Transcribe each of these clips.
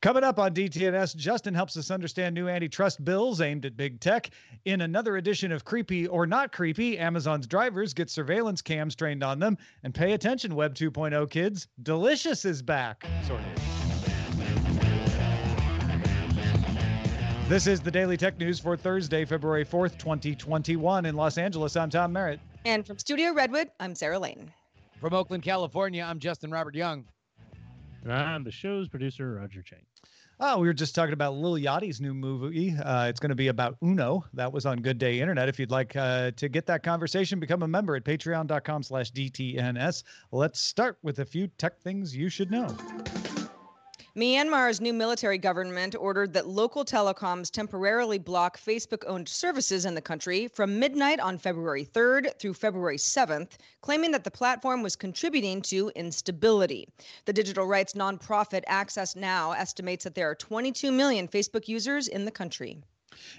Coming up on DTNS, Justin helps us understand new antitrust bills aimed at big tech. In another edition of Creepy or Not Creepy, Amazon's drivers get surveillance cams trained on them. And pay attention, Web 2.0 kids, Delicious is back. Sort of. This is the Daily Tech News for Thursday, February 4th, 2021. In Los Angeles, I'm Tom Merritt. And from Studio Redwood, I'm Sarah Lane. From Oakland, California, I'm Justin Robert Young. And I'm the show's producer, Roger Chang. Oh, we were just talking about Lil Yachty's new movie. Uh, it's going to be about Uno. That was on Good Day Internet. If you'd like uh, to get that conversation, become a member at patreon.com slash DTNS. Let's start with a few tech things you should know. Myanmar's new military government ordered that local telecoms temporarily block Facebook owned services in the country from midnight on February 3rd through February 7th, claiming that the platform was contributing to instability. The digital rights nonprofit Access Now estimates that there are 22 million Facebook users in the country.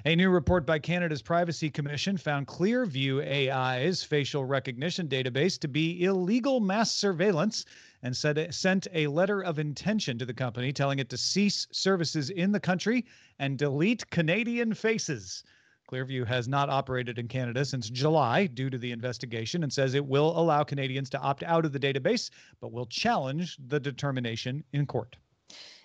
A new report by Canada's Privacy Commission found Clearview AI's facial recognition database to be illegal mass surveillance and said sent a letter of intention to the company telling it to cease services in the country and delete Canadian faces. Clearview has not operated in Canada since July due to the investigation and says it will allow Canadians to opt out of the database, but will challenge the determination in court.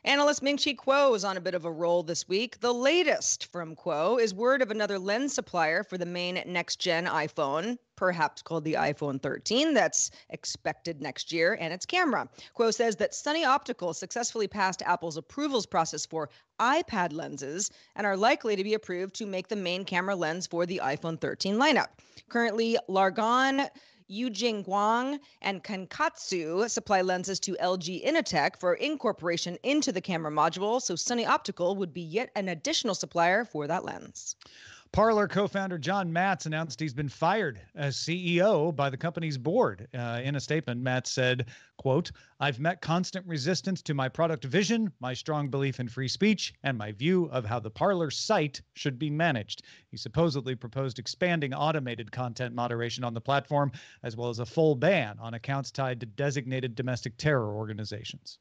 Analyst Ming Chi Kuo is on a bit of a roll this week. The latest from Kuo is word of another lens supplier for the main next gen iPhone, perhaps called the iPhone 13, that's expected next year, and its camera. Kuo says that Sunny Optical successfully passed Apple's approvals process for iPad lenses and are likely to be approved to make the main camera lens for the iPhone 13 lineup. Currently, Largan Yujing Guang and Kantatsu supply lenses to LG Innotek for incorporation into the camera module, so Sunny Optical would be yet an additional supplier for that lens. Parler co-founder John Matze announced he's been fired as CEO by the company's board. Uh, in a statement, Matze said, "quote I've met constant resistance to my product vision, my strong belief in free speech, and my view of how the Parler site should be managed." He supposedly proposed expanding automated content moderation on the platform, as well as a full ban on accounts tied to designated domestic terror organizations.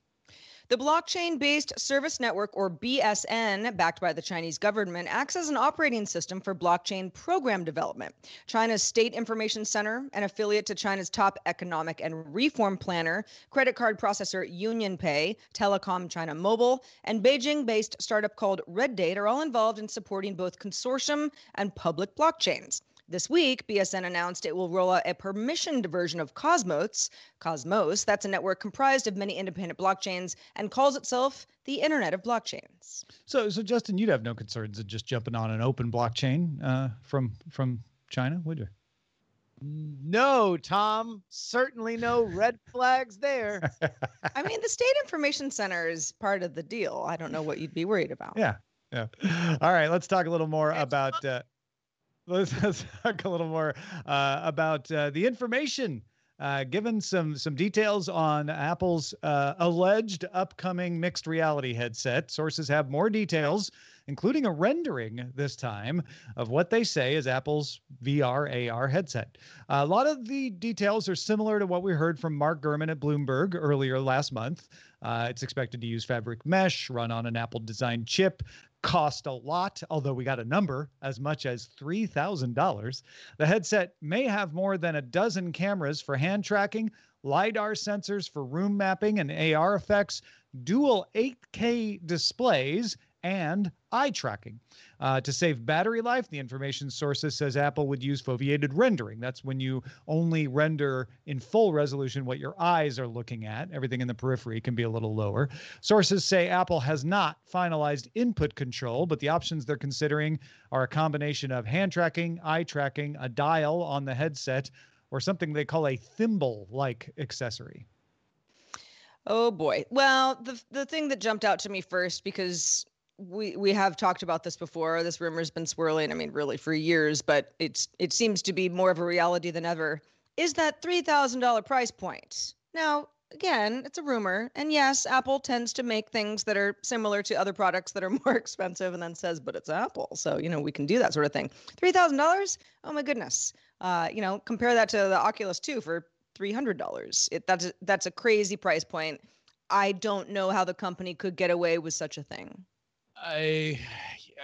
The blockchain based service network, or BSN, backed by the Chinese government, acts as an operating system for blockchain program development. China's State Information Center, an affiliate to China's top economic and reform planner, credit card processor UnionPay, Telecom China Mobile, and Beijing based startup called Red Date, are all involved in supporting both consortium and public blockchains. This week, BSN announced it will roll out a permissioned version of Cosmos. Cosmos, that's a network comprised of many independent blockchains and calls itself the Internet of Blockchains. So, so Justin, you'd have no concerns in just jumping on an open blockchain uh, from from China, would you? No, Tom. Certainly no red flags there. I mean, the State Information Center is part of the deal. I don't know what you'd be worried about. Yeah. Yeah. All right. Let's talk a little more about. Uh, let's, let's talk a little more uh, about uh, the information uh, given some some details on Apple's uh, alleged upcoming mixed reality headset. Sources have more details, including a rendering this time of what they say is Apple's VR AR headset. a lot of the details are similar to what we heard from Mark Gurman at Bloomberg earlier last month. Uh, it's expected to use fabric mesh, run on an Apple designed chip, cost a lot, although we got a number as much as $3,000. The headset may have more than a dozen cameras for hand tracking, LiDAR sensors for room mapping and AR effects, dual 8K displays, and eye tracking. Uh, to save battery life, the information sources says Apple would use foveated rendering. That's when you only render in full resolution what your eyes are looking at. Everything in the periphery can be a little lower. Sources say Apple has not finalized input control, but the options they're considering are a combination of hand tracking, eye tracking, a dial on the headset, or something they call a thimble like accessory. Oh boy. Well, the the thing that jumped out to me first because we we have talked about this before. This rumor's been swirling. I mean, really for years, but it's it seems to be more of a reality than ever. Is that three thousand dollar price point? Now, again, it's a rumor, and yes, Apple tends to make things that are similar to other products that are more expensive, and then says, "But it's Apple," so you know we can do that sort of thing. Three thousand dollars? Oh my goodness! Uh, you know, compare that to the Oculus Two for three hundred dollars. That's that's a crazy price point. I don't know how the company could get away with such a thing. I,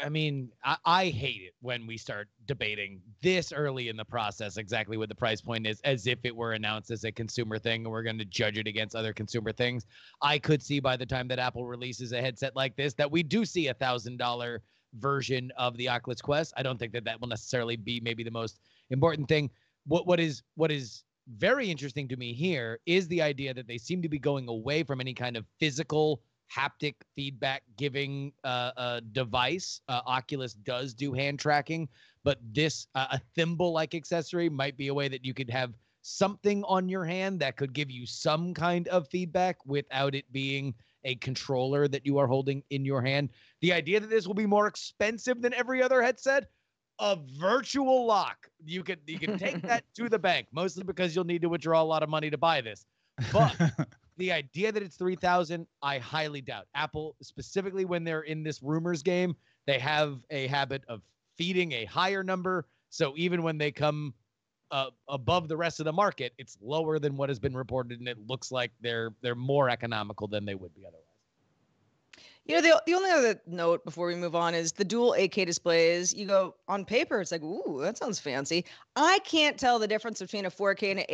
I mean, I, I hate it when we start debating this early in the process exactly what the price point is, as if it were announced as a consumer thing and we're going to judge it against other consumer things. I could see by the time that Apple releases a headset like this that we do see a thousand dollar version of the Oculus Quest. I don't think that that will necessarily be maybe the most important thing. What what is what is very interesting to me here is the idea that they seem to be going away from any kind of physical haptic feedback giving uh, uh, device. Uh, Oculus does do hand tracking, but this uh, a thimble like accessory might be a way that you could have something on your hand that could give you some kind of feedback without it being a controller that you are holding in your hand. The idea that this will be more expensive than every other headset, a virtual lock. You could you can take that to the bank, mostly because you'll need to withdraw a lot of money to buy this. But the idea that it's 3000 i highly doubt apple specifically when they're in this rumors game they have a habit of feeding a higher number so even when they come uh, above the rest of the market it's lower than what has been reported and it looks like they're they're more economical than they would be otherwise you know, the, the only other note before we move on is the dual 8K displays. You go on paper, it's like, ooh, that sounds fancy. I can't tell the difference between a 4K and an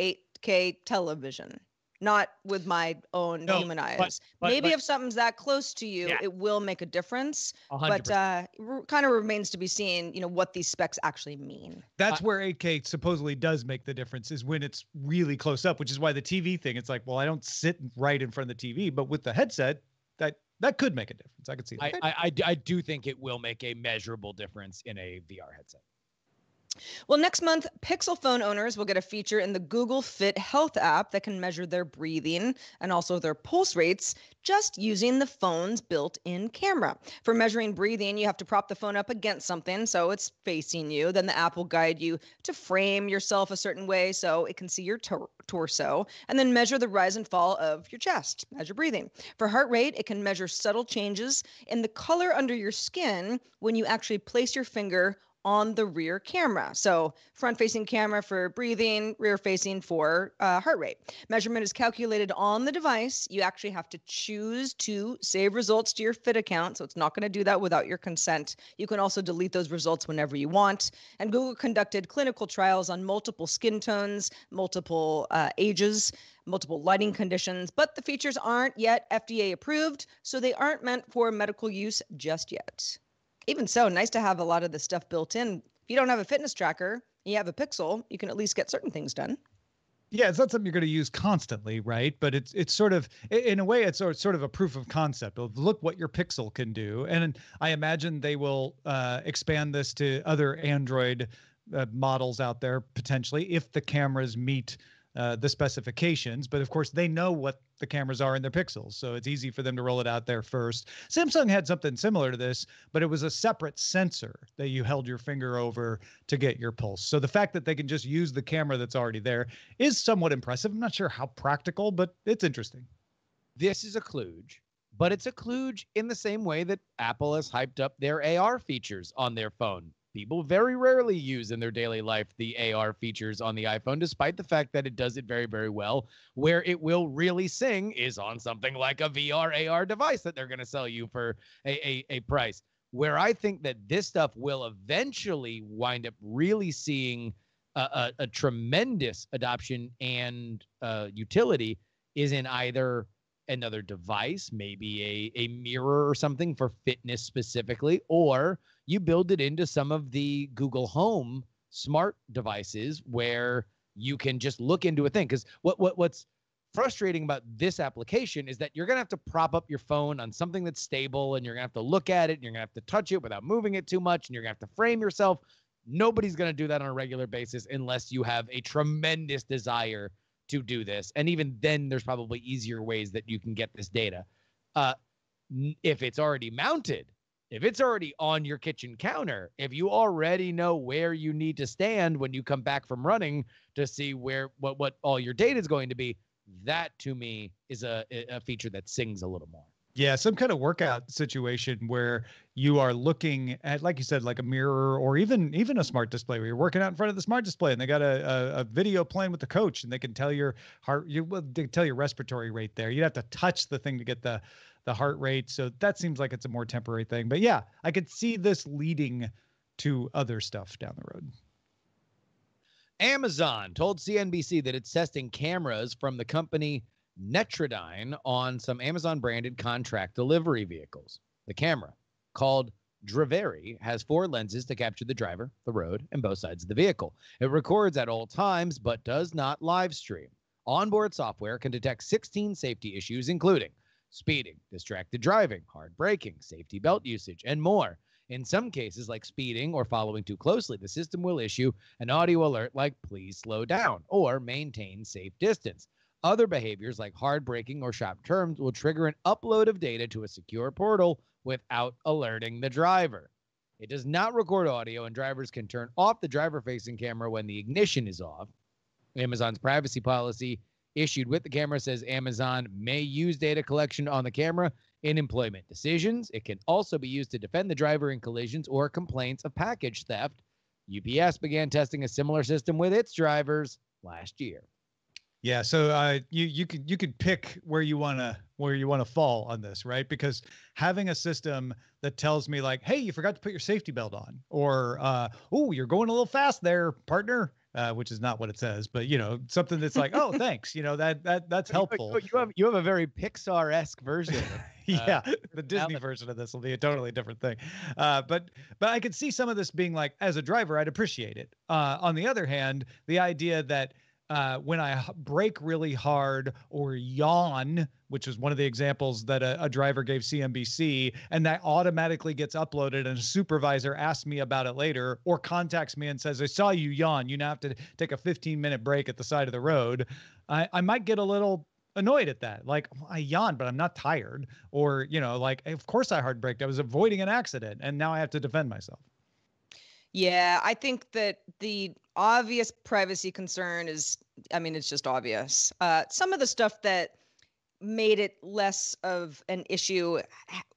8K television not with my own no, human eyes. But, but, Maybe but, if something's that close to you, yeah. it will make a difference. 100%. But uh, it kind of remains to be seen, you know, what these specs actually mean. That's uh, where 8K supposedly does make the difference is when it's really close up, which is why the TV thing, it's like, well, I don't sit right in front of the TV, but with the headset, that that could make a difference. I could see that. I, I, I, I do think it will make a measurable difference in a VR headset. Well, next month, Pixel phone owners will get a feature in the Google Fit Health app that can measure their breathing and also their pulse rates just using the phone's built in camera. For measuring breathing, you have to prop the phone up against something so it's facing you. Then the app will guide you to frame yourself a certain way so it can see your tor- torso and then measure the rise and fall of your chest, as you're breathing. For heart rate, it can measure subtle changes in the color under your skin when you actually place your finger on the rear camera. So, front facing camera for breathing, rear facing for uh, heart rate. Measurement is calculated on the device. You actually have to choose to save results to your Fit account. So, it's not going to do that without your consent. You can also delete those results whenever you want. And Google conducted clinical trials on multiple skin tones, multiple uh, ages multiple lighting conditions, but the features aren't yet FDA approved, so they aren't meant for medical use just yet even so, nice to have a lot of the stuff built in. If you don't have a fitness tracker, you have a Pixel, you can at least get certain things done. Yeah, it's not something you're going to use constantly, right? But it's it's sort of in a way it's sort of a proof of concept of look what your Pixel can do, and I imagine they will uh, expand this to other Android uh, models out there potentially if the cameras meet uh, the specifications, but of course they know what the cameras are in their pixels, so it's easy for them to roll it out there first. Samsung had something similar to this, but it was a separate sensor that you held your finger over to get your pulse. So the fact that they can just use the camera that's already there is somewhat impressive. I'm not sure how practical, but it's interesting. This is a kludge, but it's a kludge in the same way that Apple has hyped up their AR features on their phone people very rarely use in their daily life the AR features on the iPhone, despite the fact that it does it very, very well. Where it will really sing is on something like a VR AR device that they're going to sell you for a, a, a price. Where I think that this stuff will eventually wind up really seeing a, a, a tremendous adoption and uh, utility is in either another device, maybe a, a mirror or something for fitness specifically, or you build it into some of the Google Home smart devices where you can just look into a thing. Because what, what what's frustrating about this application is that you're gonna have to prop up your phone on something that's stable and you're gonna have to look at it and you're gonna have to touch it without moving it too much and you're gonna have to frame yourself. Nobody's gonna do that on a regular basis unless you have a tremendous desire to do this. And even then, there's probably easier ways that you can get this data. Uh, if it's already mounted, if it's already on your kitchen counter, if you already know where you need to stand when you come back from running to see where what what all your data is going to be, that to me is a a feature that sings a little more. Yeah, some kind of workout situation where you are looking at, like you said, like a mirror or even even a smart display where you're working out in front of the smart display and they got a, a, a video playing with the coach and they can tell your heart, you well, they tell your respiratory rate there. You'd have to touch the thing to get the the heart rate. So that seems like it's a more temporary thing. But yeah, I could see this leading to other stuff down the road. Amazon told CNBC that it's testing cameras from the company Netradyne on some Amazon branded contract delivery vehicles. The camera, called Driveri, has four lenses to capture the driver, the road, and both sides of the vehicle. It records at all times but does not live stream. Onboard software can detect 16 safety issues, including speeding, distracted driving, hard braking, safety belt usage, and more. In some cases, like speeding or following too closely, the system will issue an audio alert like please slow down or maintain safe distance. Other behaviors like hard braking or sharp turns will trigger an upload of data to a secure portal without alerting the driver. It does not record audio, and drivers can turn off the driver facing camera when the ignition is off. Amazon's privacy policy issued with the camera says Amazon may use data collection on the camera in employment decisions. It can also be used to defend the driver in collisions or complaints of package theft. UPS began testing a similar system with its drivers last year. Yeah, so uh, you you could you could pick where you wanna where you wanna fall on this, right? Because having a system that tells me like, hey, you forgot to put your safety belt on, or uh, oh, you're going a little fast there, partner, uh, which is not what it says, but you know, something that's like, oh, thanks, you know, that that that's helpful. You, you have you have a very Pixar esque version. yeah, uh, the Disney version of this will be a totally different thing. Uh, but but I could see some of this being like, as a driver, I'd appreciate it. Uh, on the other hand, the idea that uh, when I brake really hard or yawn, which is one of the examples that a, a, driver gave CNBC, and that automatically gets uploaded, and a supervisor asks me about it later or contacts me and says, I saw you yawn. You now have to take a 15 minute break at the side of the road. I, I might get a little annoyed at that. Like I yawned, but I'm not tired. Or, you know, like, of course I hard. I was avoiding an accident and now I have to defend myself. Yeah, I think that the obvious privacy concern is, I mean, it's just obvious. Uh, some of the stuff that made it less of an issue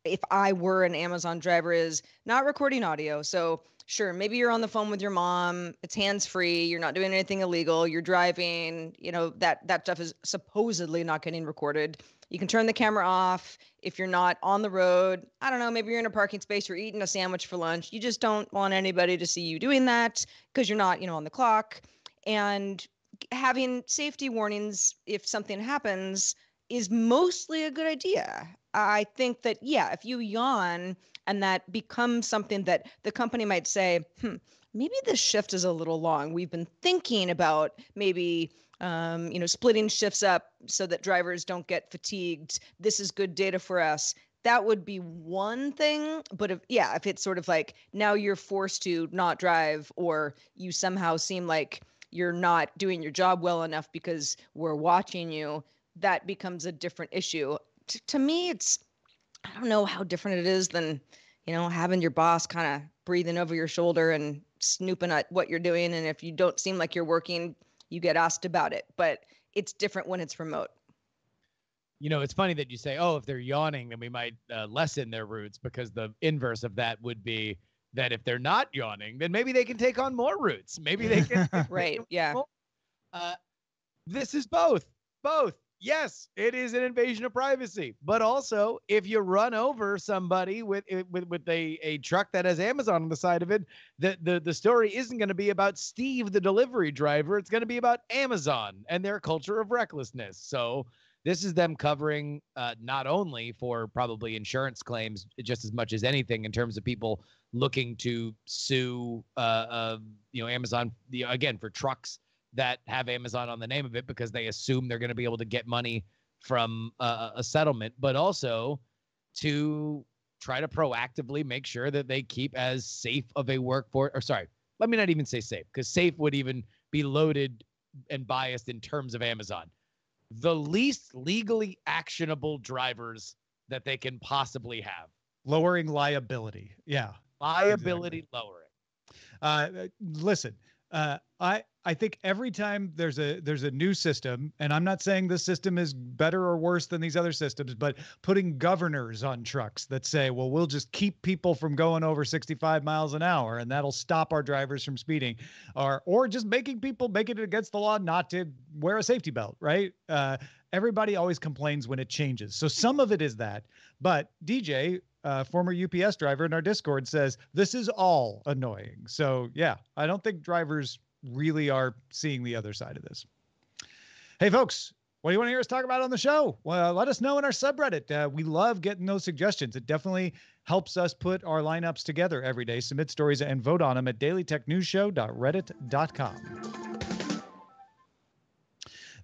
if I were an Amazon driver is not recording audio. So, sure, maybe you're on the phone with your mom, it's hands free, you're not doing anything illegal, you're driving, you know, that that stuff is supposedly not getting recorded. You can turn the camera off if you're not on the road. I don't know, maybe you're in a parking space, you're eating a sandwich for lunch. You just don't want anybody to see you doing that because you're not, you know, on the clock. And having safety warnings if something happens is mostly a good idea. I think that, yeah, if you yawn and that becomes something that the company might say, hmm, maybe this shift is a little long. We've been thinking about maybe um, you know, splitting shifts up so that drivers don't get fatigued. This is good data for us. That would be one thing. But if, yeah, if it's sort of like now you're forced to not drive or you somehow seem like you're not doing your job well enough because we're watching you, that becomes a different issue. T- to me, it's, I don't know how different it is than, you know, having your boss kind of breathing over your shoulder and snooping at what you're doing. And if you don't seem like you're working, you get asked about it, but it's different when it's remote. You know, it's funny that you say, "Oh, if they're yawning, then we might uh, lessen their routes because the inverse of that would be that if they're not yawning, then maybe they can take on more routes. Maybe they can. right. Yeah. Uh, this is both. Both yes, it is an invasion of privacy. But also, if you run over somebody with with with a, a truck that has Amazon on the side of it, the the, the story isn't going to be about Steve the delivery driver. It's going to be about Amazon and their culture of recklessness. So this is them covering uh, not only for probably insurance claims just as much as anything in terms of people looking to sue uh, uh you know Amazon the, again for trucks that have Amazon on the name of it because they assume they're going to be able to get money from uh, a settlement, but also to try to proactively make sure that they keep as safe of a workforce. Or sorry, let me not even say safe because safe would even be loaded and biased in terms of Amazon. The least legally actionable drivers that they can possibly have. Lowering liability. Yeah. Liability exactly. lowering. Uh, listen, Uh, I I think every time there's a there's a new system, and I'm not saying this system is better or worse than these other systems, but putting governors on trucks that say, well, we'll just keep people from going over 65 miles an hour, and that'll stop our drivers from speeding, or or just making people make it against the law not to wear a safety belt, right? Uh, everybody always complains when it changes, so some of it is that. But DJ, uh, former UPS driver in our Discord, says this is all annoying. So yeah, I don't think drivers really are seeing the other side of this. Hey, folks, what do you want to hear us talk about on the show? Well, let us know in our subreddit. Uh, we love getting those suggestions. It definitely helps us put our lineups together every day. Submit stories and vote on them at dailytechnewsshow.reddit.com.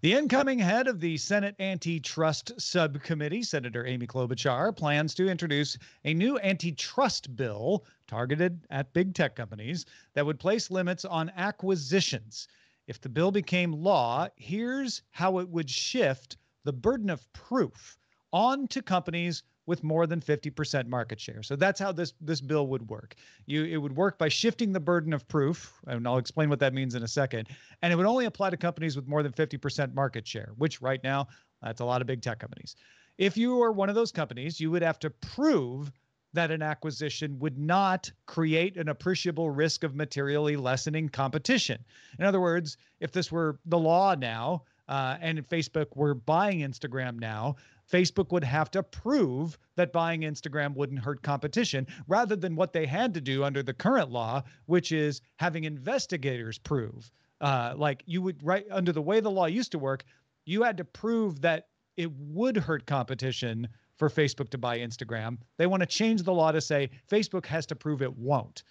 The incoming head of the Senate Antitrust Subcommittee, Senator Amy Klobuchar, plans to introduce a new antitrust bill targeted at big tech companies that would place limits on acquisitions. If the bill became law, here's how it would shift the burden of proof onto companies with more than 50% market share. So that's how this this bill would work. You it would work by shifting the burden of proof, and I'll explain what that means in a second. And it would only apply to companies with more than 50% market share, which right now that's a lot of big tech companies. If you are one of those companies, you would have to prove that an acquisition would not create an appreciable risk of materially lessening competition. In other words, if this were the law now, uh, and Facebook were buying Instagram now, Facebook would have to prove that buying Instagram wouldn't hurt competition rather than what they had to do under the current law, which is having investigators prove. Uh, like you would, right under the way the law used to work, you had to prove that it would hurt competition for Facebook to buy Instagram. They want to change the law to say Facebook has to prove it won't.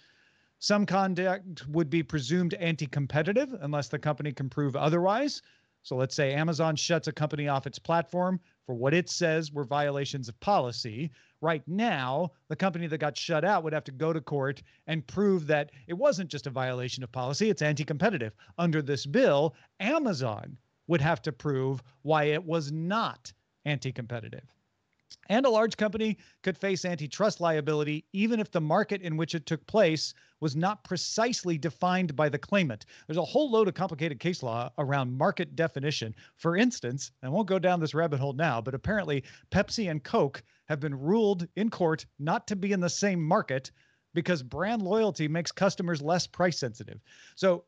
Some conduct would be presumed anti competitive unless the company can prove otherwise. So let's say Amazon shuts a company off its platform for what it says were violations of policy. Right now, the company that got shut out would have to go to court and prove that it wasn't just a violation of policy, it's anti competitive. Under this bill, Amazon would have to prove why it was not anti competitive. And a large company could face antitrust liability even if the market in which it took place was not precisely defined by the claimant. There's a whole load of complicated case law around market definition. For instance, I won't go down this rabbit hole now, but apparently Pepsi and Coke have been ruled in court not to be in the same market because brand loyalty makes customers less price sensitive. So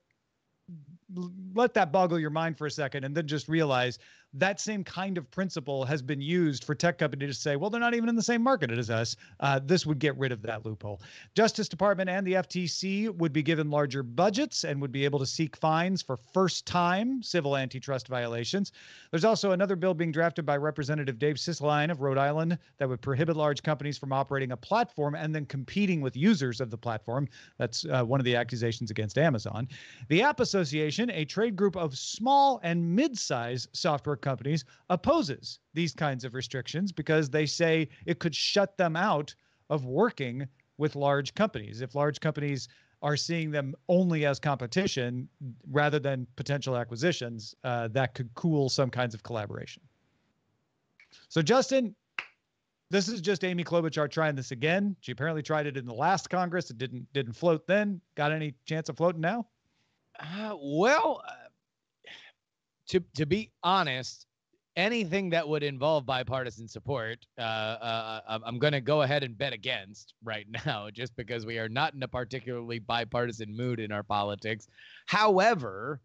let that boggle your mind for a second and then just realize that same kind of principle has been used for tech companies to say, well, they're not even in the same market as us. Uh, this would get rid of that loophole. Justice Department and the FTC would be given larger budgets and would be able to seek fines for first time civil antitrust violations. There's also another bill being drafted by Representative Dave Cicilline of Rhode Island that would prohibit large companies from operating a platform and then competing with users of the platform. That's uh, one of the accusations against Amazon. The App Association, a trade group of small and mid sized software companies opposes these kinds of restrictions because they say it could shut them out of working with large companies. If large companies are seeing them only as competition rather than potential acquisitions, uh, that could cool some kinds of collaboration. So, Justin, this is just Amy Klobuchar trying this again. She apparently tried it in the last Congress. It didn't didn't float then. Got any chance of floating now? Uh, well, to to be honest, anything that would involve bipartisan support, uh, uh, I'm going to go ahead and bet against right now, just because we are not in a particularly bipartisan mood in our politics. However,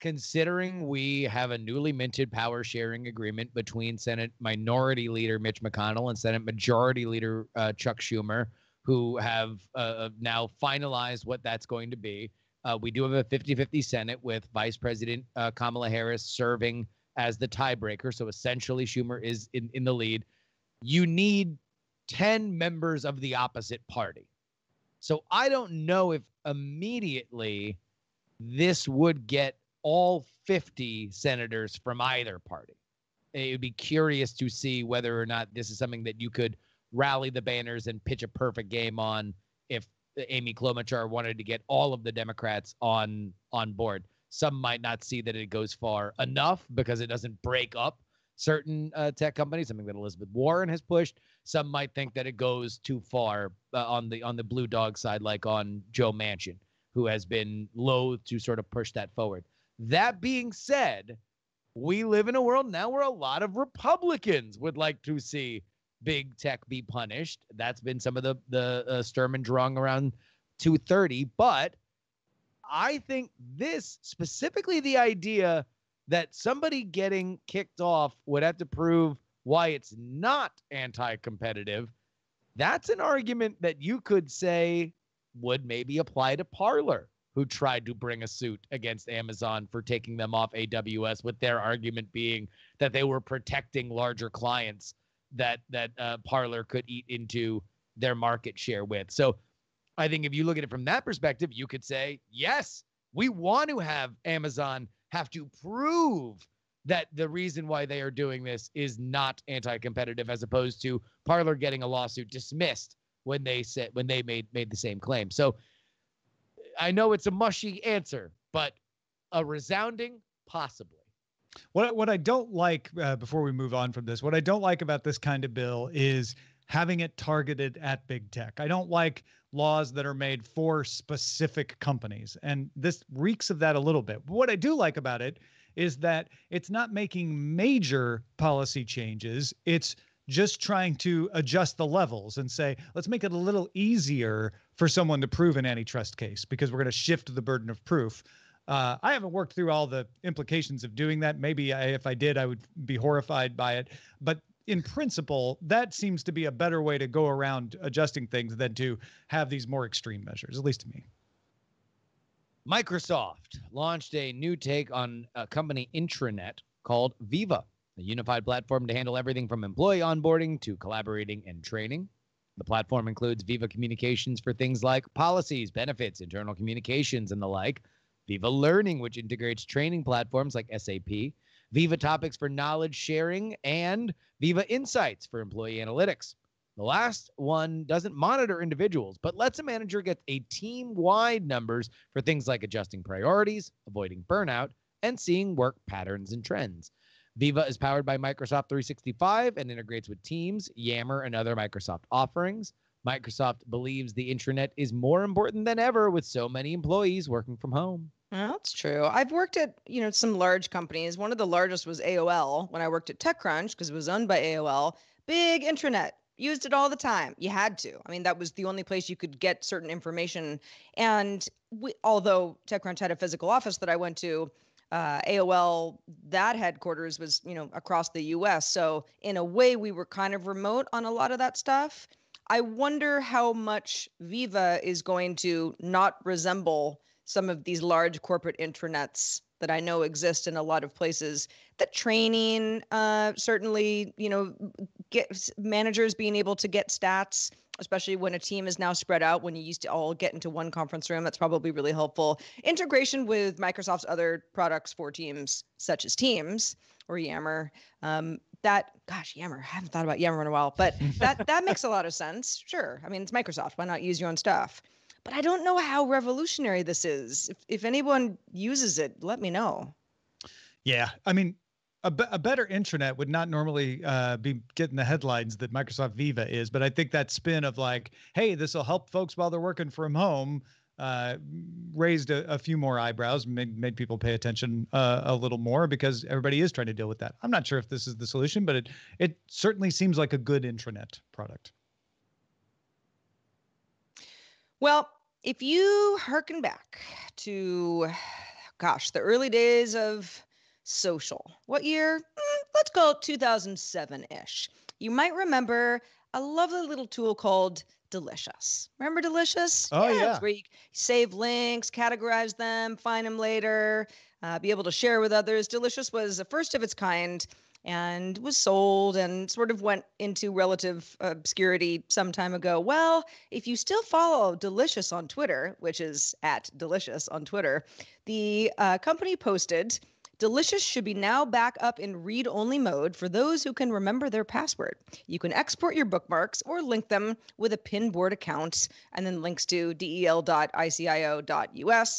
considering we have a newly minted power sharing agreement between Senate Minority Leader Mitch McConnell and Senate Majority Leader uh, Chuck Schumer, who have uh, now finalized what that's going to be. Uh, we do have a 50 50 Senate with Vice President uh, Kamala Harris serving as the tiebreaker. So essentially, Schumer is in, in the lead. You need 10 members of the opposite party. So I don't know if immediately this would get all 50 senators from either party. It would be curious to see whether or not this is something that you could rally the banners and pitch a perfect game on if Amy Klobuchar wanted to get all of the Democrats on on board. Some might not see that it goes far enough because it doesn't break up certain uh, tech companies, something that Elizabeth Warren has pushed. Some might think that it goes too far uh, on the on the blue dog side, like on Joe Manchin, who has been loath to sort of push that forward. That being said, we live in a world now where a lot of Republicans would like to see big tech be punished. That's been some of the the uh, Sturm and Drang around 230, but I think this specifically the idea that somebody getting kicked off would have to prove why it's not anti-competitive. That's an argument that you could say would maybe apply to Parler who tried to bring a suit against Amazon for taking them off AWS, with their argument being that they were protecting larger clients that that uh, Parler could eat into their market share with. So, I think if you look at it from that perspective, you could say, yes, we want to have Amazon have to prove that the reason why they are doing this is not anti-competitive, as opposed to Parler getting a lawsuit dismissed when they said when they made made the same claim. So I know it's a mushy answer, but a resounding possibly. What what I don't like uh, before we move on from this, what I don't like about this kind of bill is having it targeted at big tech. I don't like laws that are made for specific companies, and this reeks of that a little bit. But what I do like about it is that it's not making major policy changes. It's just trying to adjust the levels and say, let's make it a little easier for someone to prove an antitrust case because we're going to shift the burden of proof. Uh, I haven't worked through all the implications of doing that. Maybe I, if I did, I would be horrified by it. But in principle, that seems to be a better way to go around adjusting things than to have these more extreme measures, at least to me. Microsoft launched a new take on a company intranet called Viva a unified platform to handle everything from employee onboarding to collaborating and training. The platform includes Viva Communications for things like policies, benefits, internal communications, and the like. Viva Learning, which integrates training platforms like SAP. Viva Topics for knowledge sharing, and Viva Insights for employee analytics. The last one doesn't monitor individuals, but lets a manager get a team wide numbers for things like adjusting priorities, avoiding burnout, and seeing work patterns and trends. Viva is powered by Microsoft 365 and integrates with Teams, Yammer, and other Microsoft offerings. Microsoft believes the intranet is more important than ever with so many employees working from home. that's true. I've worked at, you know, some large companies. One of the largest was AOL when I worked at TechCrunch because it was owned by AOL. Big intranet. Used it all the time. You had to. I mean, that was the only place you could get certain information. And we, although TechCrunch had a physical office that I went to, uh, AOL, that headquarters was, you know, across the US. So in a way, we were kind of remote on a lot of that stuff. I wonder how much Viva is going to not resemble some of these large corporate intranets that I know exist in a lot of places. The training, uh, certainly, you know, get managers being able to get stats especially when a team is now spread out when you used to all get into one conference room that's probably really helpful integration with microsoft's other products for teams such as teams or yammer um, that gosh yammer i haven't thought about yammer in a while but that that makes a lot of sense sure i mean it's microsoft why not use your own stuff? But i don't know how revolutionary this is if, if anyone uses it let me know. Yeah i mean a, be- a better intranet would not normally uh, be getting the headlines that Microsoft Viva is, but I think that spin of like, hey, this will help folks while they're working from home, uh, raised a, a, few more eyebrows, made, made people pay attention uh, a little more because everybody is trying to deal with that. I'm not sure if this is the solution, but it it certainly seems like a good intranet product. Well, if you hearken back to, gosh, the early days of social. What year? Mm, let's call it 2007 ish. You might remember a lovely little tool called Delicious. Remember Delicious? Oh, yeah. yeah. where you save links, categorize them, find them later, uh, be able to share with others. Delicious was the first of its kind and was sold and sort of went into relative obscurity some time ago. Well, if you still follow Delicious on Twitter, which is at Delicious on Twitter, the uh, company posted Delicious should be now back up in read only mode for those who can remember their password. You can export your bookmarks or link them with a Pinboard account and then links to del.icio.us,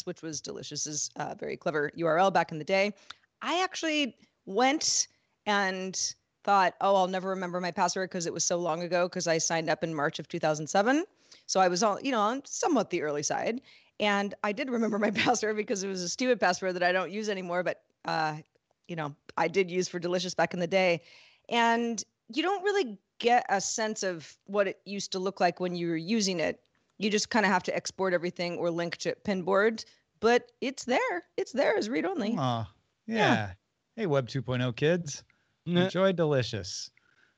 which was Delicious's uh, very clever URL back in the day. I actually went and thought, oh, I'll never remember my password because it was so long ago because I signed up in March of 2007. So I was all, you know, on somewhat the early side. And I did remember my password because it was a stupid password that I don't use anymore, but uh, you know, I did use for Delicious back in the day. And you don't really get a sense of what it used to look like when you were using it. You just kind of have to export everything or link to Pinboard, but it's there. It's there as read only. Aw, yeah. Yeah. Hey, Web 2.0 kids. Nah. Enjoy Delicious.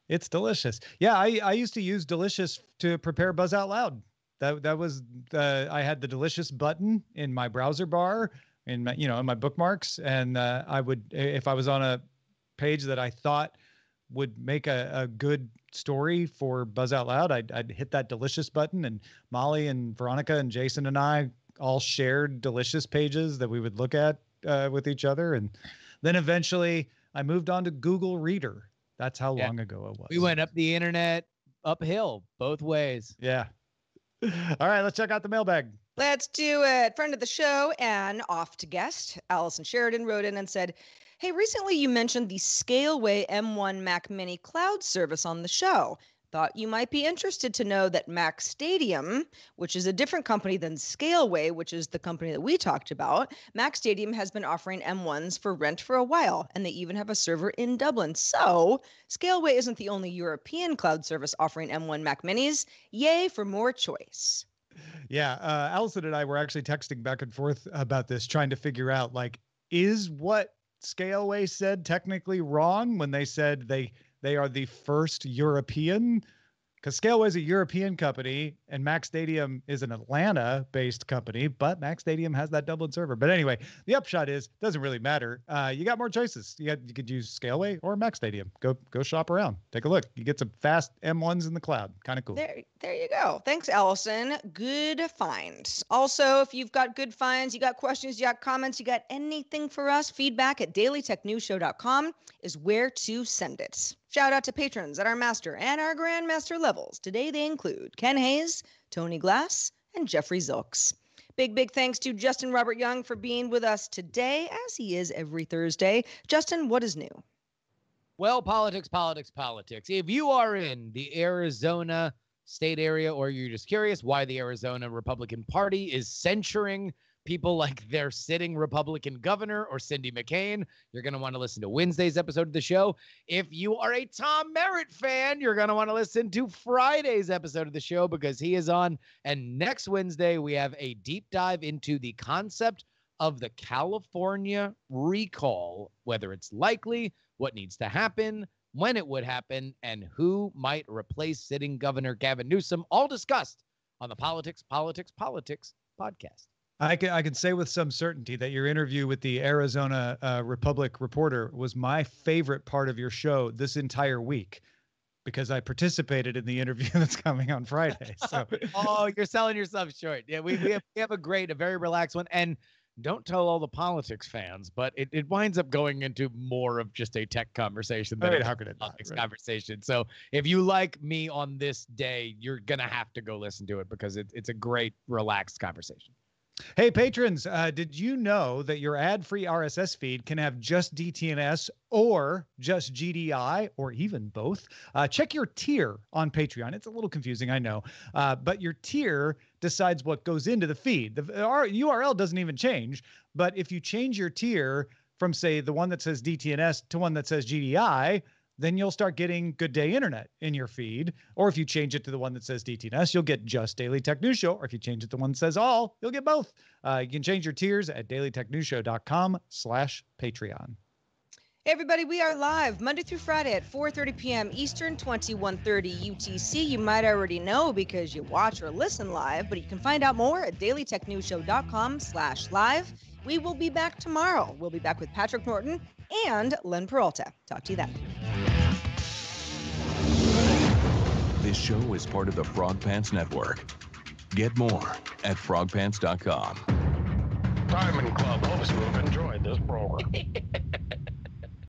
It's delicious. Yeah, I, I used to use Delicious to prepare Buzz Out Loud. That that was the I had the Delicious button in my browser bar in my you know in my bookmarks, and uh, I would if I was on a page that I thought would make a, a good story for Buzz Out Loud, I'd, I'd hit that Delicious button, and Molly and Veronica and Jason and I all shared Delicious pages that we would look at uh, with each other, and then eventually I moved on to Google Reader. That's how Yeah. long ago it was. We went up the internet uphill both ways. Yeah. All right, let's check out the mailbag. Let's do it. Friend of the show and oft guest, Allison Sheridan wrote in and said, Hey, recently you mentioned the Scaleway M1 Mac Mini cloud service on the show. Thought you might be interested to know that Mac Stadium, which is a different company than Scaleway, which is the company that we talked about, Mac Stadium has been offering M1s for rent for a while, and they even have a server in Dublin. So, Scaleway isn't the only European cloud service offering M1 Mac Minis. Yay for more choice. Yeah, uh, Allison and I were actually texting back and forth about this, trying to figure out like, is what Scaleway said technically wrong when they said they they are the first European? Because Scaleway is a European company and Mac Stadium is an Atlanta-based company, but Mac Stadium has that Dublin server. But anyway, the upshot is doesn't really matter. Uh, you got more choices. You got you could use Scaleway or Mac Stadium. Go go shop around. Take a look. You get some fast M1s in the cloud. Kind of cool. There, there you go. Thanks, Allison. Good finds. Also, if you've got good finds, you got questions, you got comments, you got anything for us, feedback at dailytechnewsshow.com is where to send it. Shout out to patrons at our master and our grandmaster levels. Today they include Ken Hayes, Tony Glass, and Jeffrey Zilks. Big, big thanks to Justin Robert Young for being with us today, as he is every Thursday. Justin, what is new? Well, politics, politics, politics. If you are in the Arizona state area or you're just curious why the Arizona Republican Party is censuring people like their sitting Republican governor or Cindy McCain, you're going to want to listen to Wednesday's episode of the show. If you are a Tom Merritt fan, you're going to want to listen to Friday's episode of the show because he is on. And next Wednesday, we have a deep dive into the concept of the California recall, whether it's likely, what needs to happen, when it would happen, and who might replace sitting Governor Gavin Newsom, all discussed on the Politics, Politics, Politics podcast. I can I can say with some certainty that your interview with the Arizona uh, Republic reporter was my favorite part of your show this entire week because I participated in the interview that's coming on Friday. So oh, you're selling yourself short. Yeah, we, we, have, we have a great, a very relaxed one. And don't tell all the politics fans, but it, it winds up going into more of just a tech conversation than mean, a how could it not? politics right? conversation. So if you like me on this day, you're gonna have to go listen to it because it, it's a great, relaxed conversation. Hey, patrons, uh, did you know that your ad free RSS feed can have just DTNS or just GDI or even both? Uh, check your tier on Patreon. It's a little confusing, I know, uh, but your tier decides what goes into the feed. The URL doesn't even change, but if you change your tier from, say, the one that says DTNS to one that says GDI, then you'll start getting Good Day Internet in your feed. Or if you change it to the one that says DTNS, you'll get just Daily Tech News Show. Or if you change it to the one that says all, you'll get both. Uh, you can change your tiers at dailytechnewsshow.com slash Patreon. Hey everybody, we are live Monday through Friday at 4:30 p.m. Eastern, 21:30 UTC. You might already know because you watch or listen live, but you can find out more at dailytechnewsshow.com/live. We will be back tomorrow. We'll be back with Patrick Norton and Len Peralta. Talk to you then. This show is part of the Frog Pants Network. Get more at frogpants.com. Diamond Club hopes you have enjoyed this program.